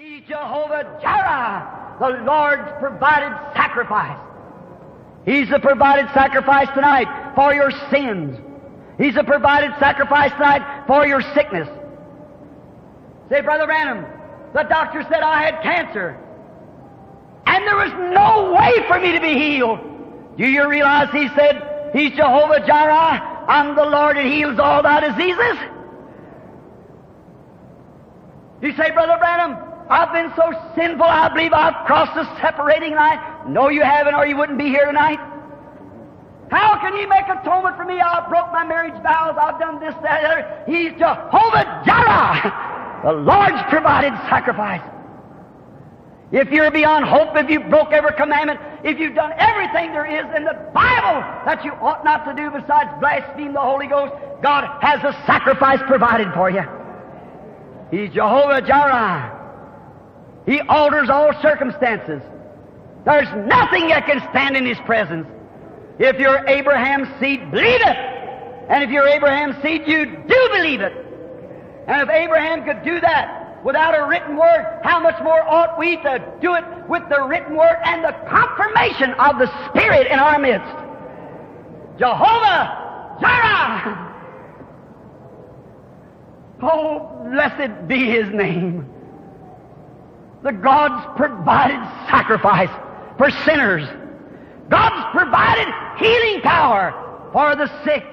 He's Jehovah Jireh, the Lord's provided sacrifice. He's the provided sacrifice tonight for your sins. He's the provided sacrifice tonight for your sickness. Say, Brother Branham, the doctor said I had cancer. And there was no way for me to be healed. Do you realize he said, He's Jehovah Jireh, I'm the Lord that heals all thy diseases? You say, Brother Branham, I've been so sinful, I believe I've crossed the separating line. No, you haven't, or you wouldn't be here tonight. How can He make atonement for me? I broke my marriage vows. I've done this, that, other. He's Jehovah Jireh, the Lord's provided sacrifice. If you're beyond hope, if you broke every commandment, if you've done everything there is in the Bible that you ought not to do besides blaspheme the Holy Ghost, God has a sacrifice provided for you. He's Jehovah Jireh. He alters all circumstances. There's nothing that can stand in His presence. If you're Abraham's seed, believe it. And if you're Abraham's seed, you do believe it. And if Abraham could do that without a written word, how much more ought we to do it with the written word and the confirmation of the Spirit in our midst? Jehovah Jireh! Oh, blessed be His name. The God's provided sacrifice for sinners. God's provided healing power for the sick.